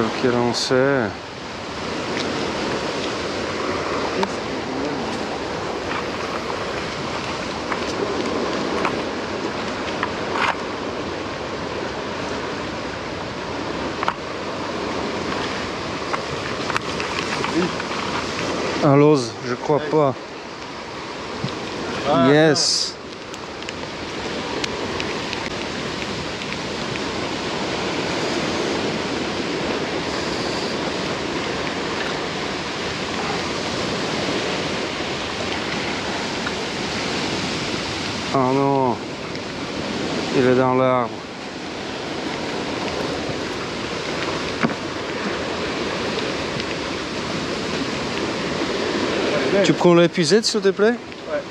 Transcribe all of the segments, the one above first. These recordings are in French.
sur lequel on sait. Un Lose, je crois pas. Ah, yes. Oh non, il est dans l'arbre. Tu prends l'épuisette s'il te plaît? Ouais.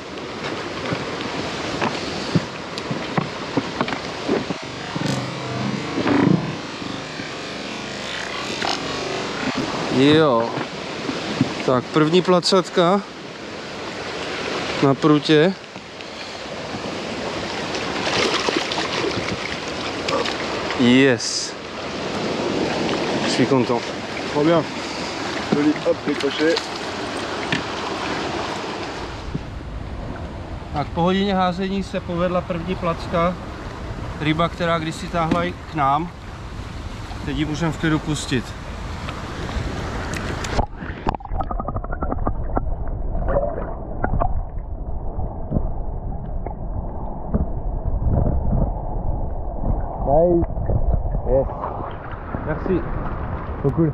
Jo. Tak, první placetka na prutě. Yes. Je suis content. Trop bien. Joli, hop, décroché. Tak po hodině házení se povedla první placka. Ryba, která kdysi táhla i k nám. Teď ji můžeme v klidu pustit. Nice. Yes. Merci. Trop cool.